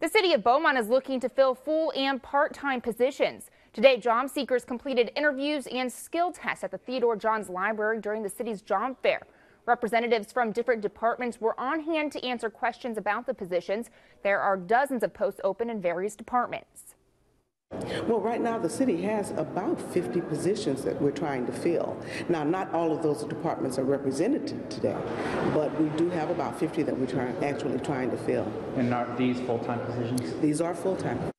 The city of Beaumont is looking to fill full and part-time positions. Today, job seekers completed interviews and skill tests at the Theodore Johns Library during the city's job fair. Representatives from different departments were on hand to answer questions about the positions. There are dozens of posts open in various departments. Well, right now the city has about 50 positions that we're trying to fill. Now, not all of those departments are represented today, but we do have about 50 that we're trying, actually trying to fill. And are these full-time positions? These are full-time.